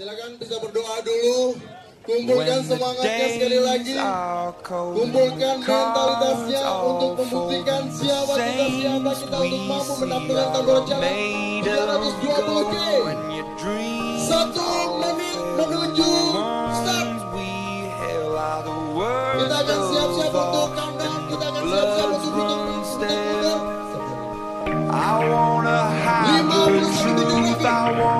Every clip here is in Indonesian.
Silakan bisa berdoa dulu. Kumpulkan semangatnya sekali lagi. Kumpulkan mentalitasnya untuk membuktikan siapa kita siapa kita untuk mampu menampilkan tambah jalan 320 K. Satu menit menuju start. Kita akan siap-siap untuk countdown. and Kita akan siap-siap untuk untuk untuk Lima puluh satu detik.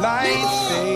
light fade.